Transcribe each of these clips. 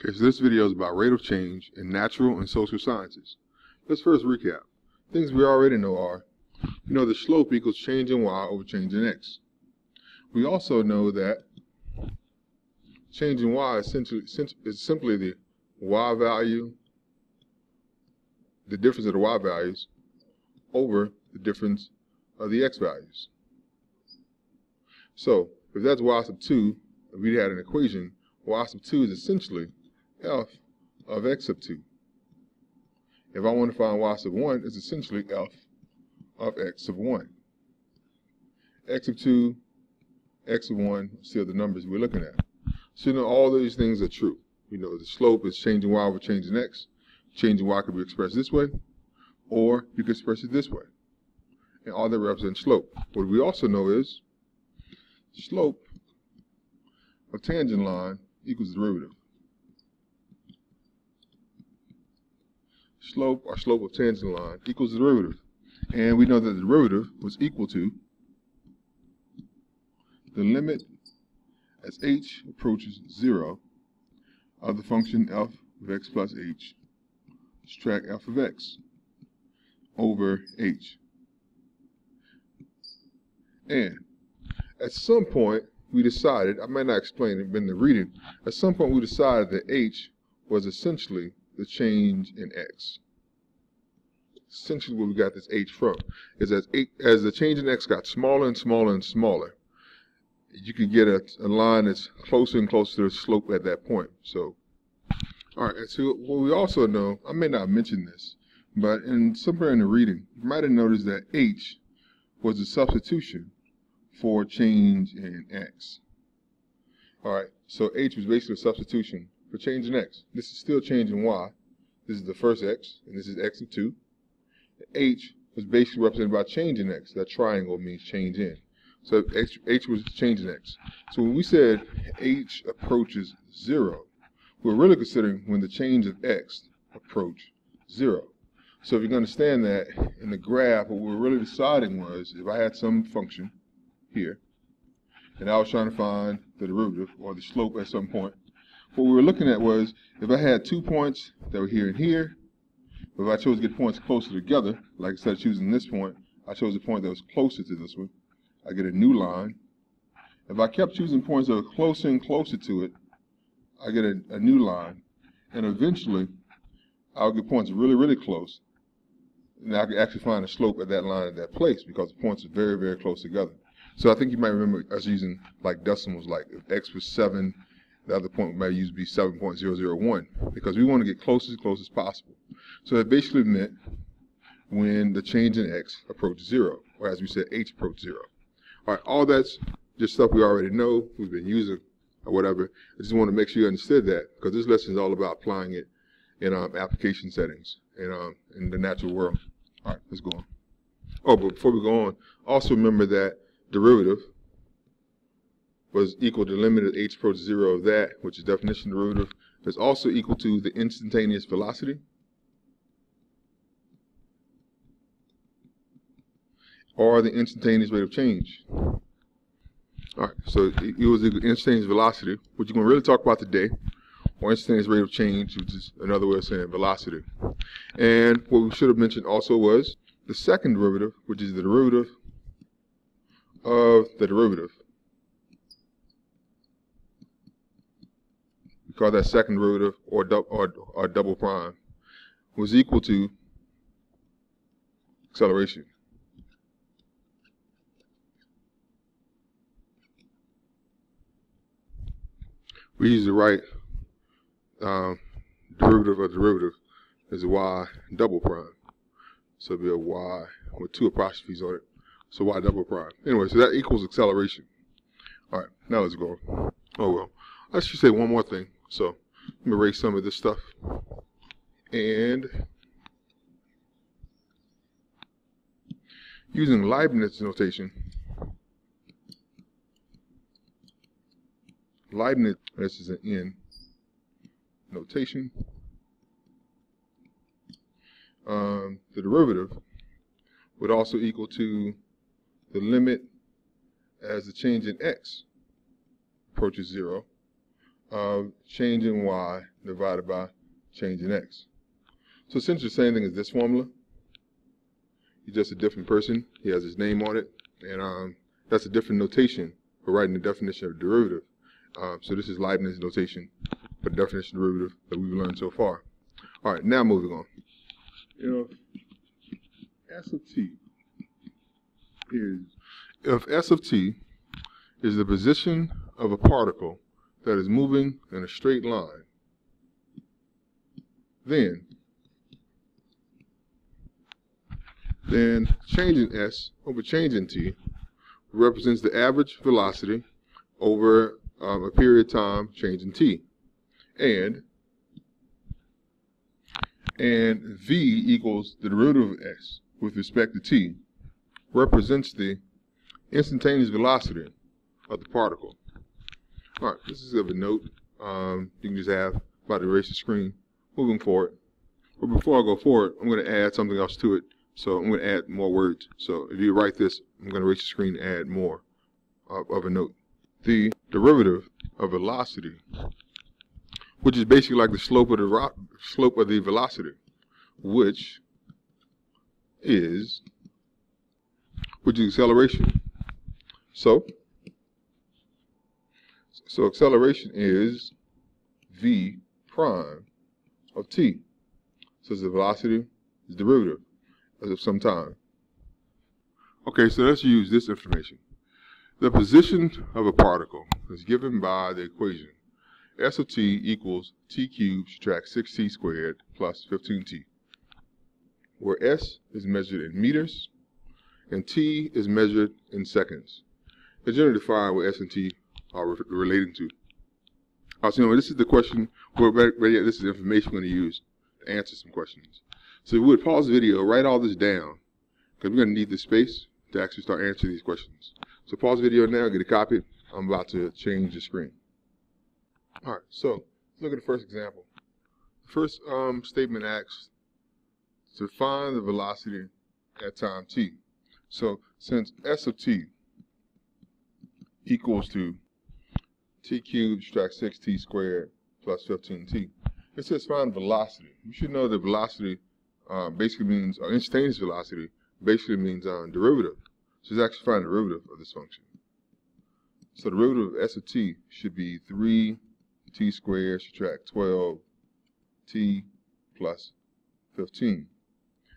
Okay, so this video is about rate of change in natural and social sciences. Let's first recap. Things we already know are, you know the slope equals change in y over change in x. We also know that change in y is, essentially, is simply the y value, the difference of the y values over the difference of the x values. So, if that's y sub 2, if we had an equation, y sub 2 is essentially f of x sub 2. If I want to find y sub 1, it's essentially f of x sub 1. x sub 2, x sub 1, still the numbers we're looking at. So you know all these things are true. You know the slope is changing y over changing x. Changing y could be expressed this way, or you could express it this way. And all that represents slope. What we also know is slope of tangent line equals the derivative. Slope or slope of tangent line equals the derivative. And we know that the derivative was equal to the limit as h approaches 0 of the function f of x plus h, subtract f of x over h. And at some point, we decided, I might not explain it in the reading, at some point we decided that h was essentially the change in x. Essentially where we got this h from is as, h, as the change in x got smaller and smaller and smaller, you could get a, a line that's closer and closer to the slope at that point. So, all right, and so what we also know, I may not mention this, but in somewhere in the reading, you might have noticed that h was a substitution for change in x. All right, so h was basically a substitution for change in x. This is still change in y. This is the first x, and this is x of 2. H was basically represented by change in x. That triangle means change in. So H, H was change in x. So when we said H approaches 0, we're really considering when the change of x approach 0. So if you understand that in the graph, what we're really deciding was if I had some function here, and I was trying to find the derivative or the slope at some point, what we were looking at was if I had two points that were here and here, but if I chose to get points closer together, like instead of choosing this point, I chose a point that was closer to this one, I get a new line. If I kept choosing points that were closer and closer to it, I get a, a new line. And eventually, I'll get points really, really close. And I can actually find a slope at that line at that place because the points are very, very close together. So I think you might remember us using like decimals, like if x was 7 the other point we might use be 7.001 because we want to get close as close as possible. So that basically meant when the change in x approached zero, or as we said, h approached zero. All right, all that's just stuff we already know, we've been using, or whatever. I just want to make sure you understood that because this lesson is all about applying it in um, application settings in, um, in the natural world. All right, let's go on. Oh, but before we go on, also remember that derivative was equal to the limit of h approaches zero of that, which is definition derivative, is also equal to the instantaneous velocity. or the instantaneous rate of change. All right, so it, was the instantaneous velocity, which we're going to really talk about today, or instantaneous rate of change, which is another way of saying velocity. And what we should have mentioned also was the second derivative, which is the derivative of the derivative. Call that second derivative or, or, or double prime, was equal to acceleration. We use the right um, derivative of derivative is y double prime. So it'll be a y with two apostrophes on it. So y double prime. Anyway, so that equals acceleration. All right, now let's go. Oh well. I should say one more thing. So let me erase some of this stuff. And using Leibniz notation, Leibniz, this is an N notation, um, the derivative would also equal to the limit as the change in x approaches zero of change in y divided by change in x. So essentially the same thing as this formula. He's just a different person. He has his name on it. And um, that's a different notation for writing the definition of derivative. Um, so this is Leibniz notation for the definition of derivative that we've learned so far. All right, now moving on. You know, S of t is, if S of t is the position of a particle that is moving in a straight line, then then change in s over change in t represents the average velocity over um, a period of time change in t. And and v equals the derivative of s with respect to t represents the instantaneous velocity of the particle. All right, this is of a note um, you can just have about to erase the screen moving forward. But before I go forward, I'm going to add something else to it. So I'm going to add more words. So if you write this, I'm going to erase the screen and add more of, of a note. The derivative of velocity, which is basically like the slope of the slope of the velocity, which is which is acceleration. So so acceleration is v prime of t. So the velocity is derivative as of some time. Okay, so let's use this information. The position of a particle is given by the equation S of t equals t cubed subtract 6t squared plus 15t, where s is measured in meters and t is measured in seconds. It's generally defined what s and t are re relating to. Also, you know, this is the question, well, this is the information we're going to use to answer some questions. So if we would pause the video, write all this down, because we're going to need the space to actually start answering these questions. So pause the video now, get a copy. I'm about to change the screen. All right, so look at the first example. The first um, statement asks to find the velocity at time t. So since s of t equals to t cubed subtract 6t squared plus 15t, it says find velocity. You should know that velocity uh, basically means, uh, instantaneous velocity basically means uh, derivative. So it's actually find the derivative of this function. So the derivative of s of t should be 3 t squared subtract 12 t plus 15.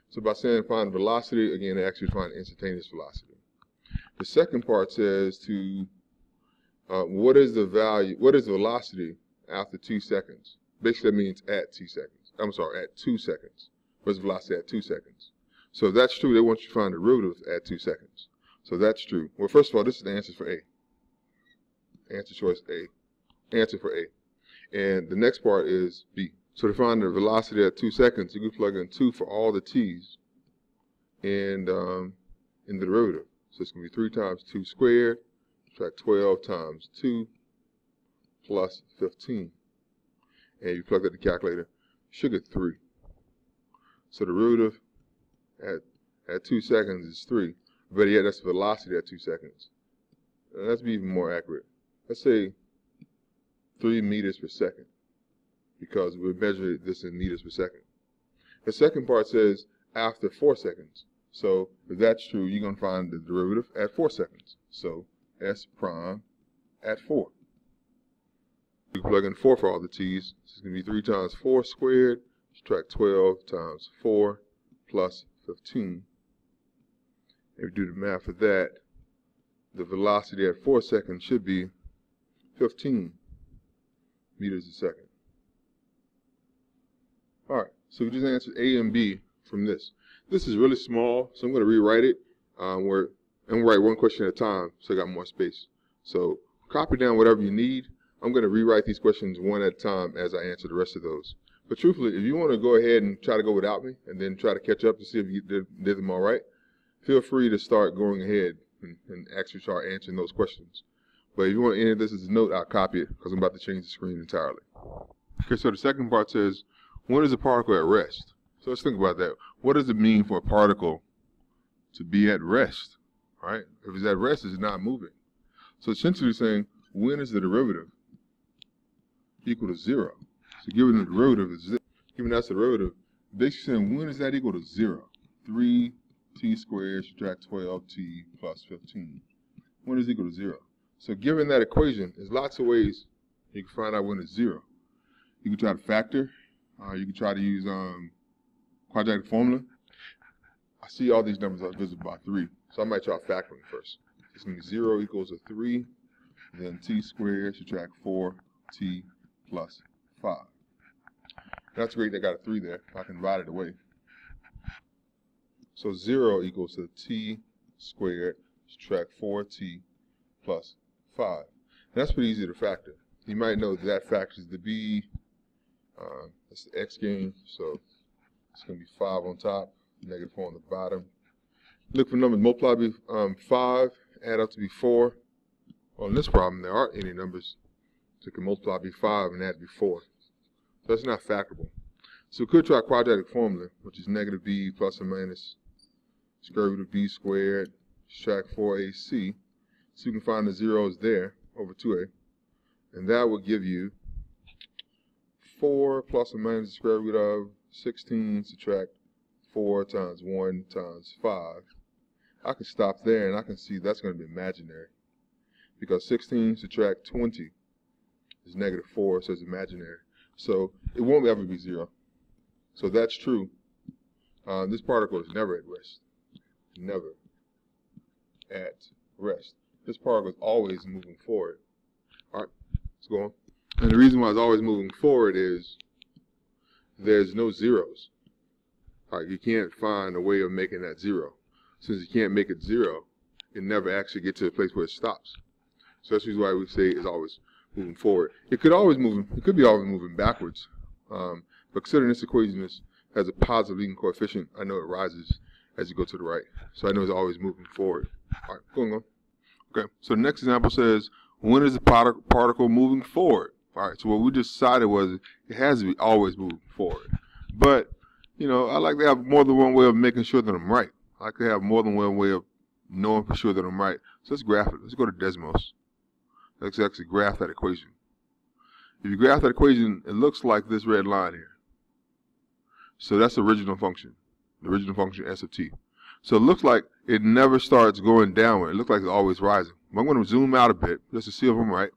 So by saying find velocity, again, they actually find instantaneous velocity. The second part says to uh, what is the value, what is the velocity after two seconds? Basically, that means at two seconds. I'm sorry, at two seconds. What's the velocity at two seconds? So if that's true, they want you to find the derivative at two seconds. So that's true. Well, first of all, this is the answer for A. Answer choice A. Answer for A. And the next part is B. So to find the velocity at two seconds, you can plug in two for all the t's and um, in the derivative. So it's going to be 3 times 2 squared, subtract 12 times 2 plus 15. And you plug that in the calculator, get 3. So the derivative at, at 2 seconds is 3. But yeah, that's velocity at 2 seconds. And let's be even more accurate. Let's say 3 meters per second because we measure this in meters per second. The second part says after 4 seconds. So if that's true, you're going to find the derivative at 4 seconds. So S prime at 4. You plug in 4 for all the t's. This is going to be 3 times 4 squared subtract 12 times 4 plus 15. If you do the math for that, the velocity at 4 seconds should be 15 meters a second. Alright, so we just answered A and B from this. This is really small, so I'm going to rewrite it. Um, where, and write one question at a time so I got more space. So copy down whatever you need. I'm going to rewrite these questions one at a time as I answer the rest of those. But truthfully, if you want to go ahead and try to go without me and then try to catch up to see if you did, did them all right, feel free to start going ahead and, and actually start answering those questions. But if you want any of this as a note, I'll copy it because I'm about to change the screen entirely. Okay, so the second part says, when is a particle at rest? So let's think about that. What does it mean for a particle to be at rest, right? If it's at rest, it's not moving. So essentially saying, when is the derivative equal to zero. So given the derivative is given that's the derivative, basically saying when is that equal to zero? Three t squared subtract 12t plus 15. When is equal to zero? So given that equation, there's lots of ways you can find out when it's zero. You can try to factor. Uh, you can try to use um, quadratic formula. I see all these numbers are divisible by 3, so I might try factoring first. It's going to be 0 equals a 3, then t squared subtract 4t plus 5. That's great, they got a 3 there. I can write it away. So 0 equals to t squared subtract 4t plus 5. And that's pretty easy to factor. You might know that, that factors the b, uh, that's the x gain, so it's going to be 5 on top, negative 4 on the bottom. Look for numbers, multiply by um, 5, add up to be 4. Well, in this problem, there aren't any numbers, you can multiply by 5 and add to be 4. So that's not factorable. So we could try quadratic formula, which is negative b plus or minus square root of b squared, subtract 4ac. So you can find the zeros there over 2a. And that will give you 4 plus or minus the square root of 16 subtract 4 times 1 times 5. I can stop there and I can see that's going to be imaginary. Because 16 subtract 20 is negative 4, so it's imaginary. So it won't ever be 0. So that's true. Uh, this particle is never at rest. Never at rest. This particle is always moving forward. All right, let's go on. And the reason why it's always moving forward is there's no zeros. All right, you can't find a way of making that zero. Since you can't make it zero, it never actually get to the place where it stops. So that's why we say it's always moving forward. It could always move, it could be always moving backwards. Um, but considering this equation is, has a positive leading coefficient, I know it rises as you go to the right. So I know it's always moving forward. All right, going on. Okay, so the next example says, when is the particle moving forward? All right, so what we decided was it has to be always moving forward. But, you know, I like to have more than one way of making sure that I'm right. I could have more than one way of knowing for sure that I'm right. So let's graph it. Let's go to Desmos. Let's actually graph that equation. If you graph that equation, it looks like this red line here. So that's the original function, the original function s of t. So it looks like it never starts going downward. It looks like it's always rising. I'm going to zoom out a bit just to see if I'm right.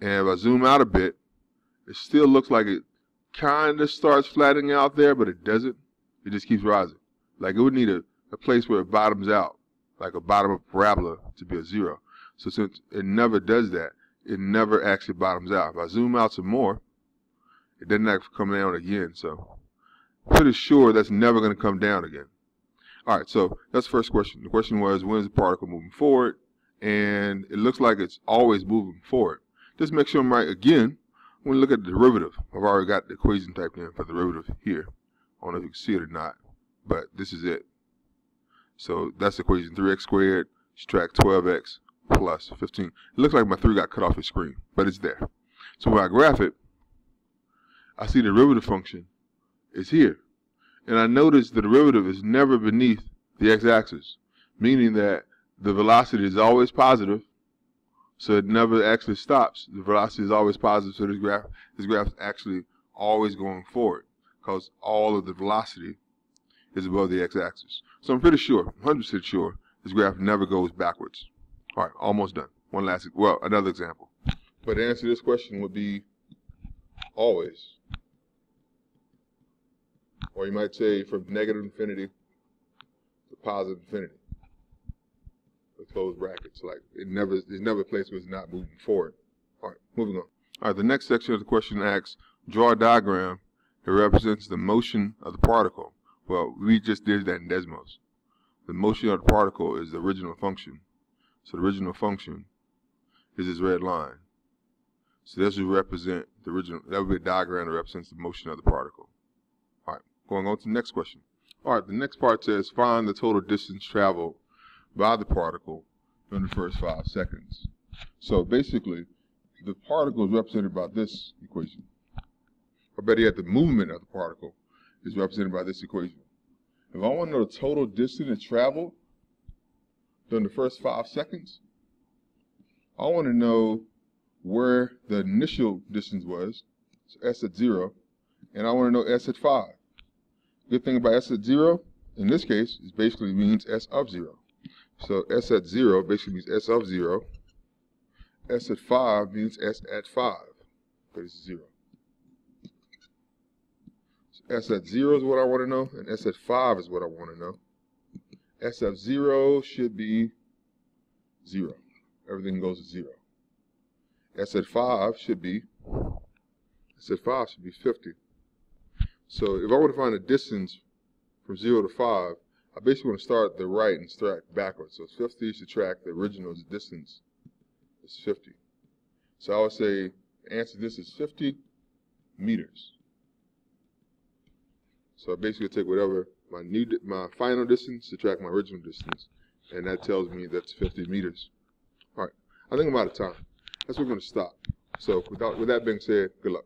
And if I zoom out a bit, it still looks like it kind of starts flattening out there, but it doesn't. It just keeps rising. Like it would need a, a place where it bottoms out, like a bottom of parabola to be a zero. So since it never does that, it never actually bottoms out. If I zoom out some more, it doesn't actually come down again. So pretty sure that's never going to come down again. All right, so that's the first question. The question was, when is the particle moving forward? And it looks like it's always moving forward. Just make sure I'm right again. When we look at the derivative, I've already got the equation typed in for the derivative here. I don't know if you can see it or not, but this is it. So that's equation 3x squared, subtract 12x plus 15. It looks like my 3 got cut off the screen, but it's there. So when I graph it, I see the derivative function is here. And I notice the derivative is never beneath the x-axis, meaning that the velocity is always positive, so it never actually stops. The velocity is always positive, so this graph, this graph is actually always going forward, because all of the velocity is above the x-axis. So I'm pretty sure, 100% sure, this graph never goes backwards. All right, almost done. One last, well, another example. But the answer to this question would be always. Or you might say from negative infinity to positive infinity. With closed brackets. Like it never there's never a place where it's not moving forward. Alright, moving on. Alright, the next section of the question asks, draw a diagram that represents the motion of the particle. Well, we just did that in Desmos. The motion of the particle is the original function. So the original function is this red line. So this would represent the original, that would be a diagram that represents the motion of the particle. All right, going on to the next question. All right, the next part says find the total distance traveled by the particle in the first five seconds. So basically, the particle is represented by this equation. Or better yet, the movement of the particle is represented by this equation. If I want to know the total distance it traveled during the first five seconds, I want to know where the initial distance was, so s at 0, and I want to know s at 5. Good thing about s at 0, in this case, is basically means s of 0. So s at 0 basically means s of 0. s at 5 means s at 5, because it's 0. So s at 0 is what I want to know, and s at 5 is what I want to know. s at 0 should be 0. Everything goes to 0. S at 5 should be, S at 5 should be 50. So if I were to find the distance from 0 to 5, I basically want to start at the right and start backwards. So 50 subtract the original distance is 50. So I would say the answer to this is 50 meters. So I basically take whatever my new my final distance subtract my original distance, and that tells me that's 50 meters. All right, I think I'm out of time. That's where we're going to stop. So without, with that being said, good luck.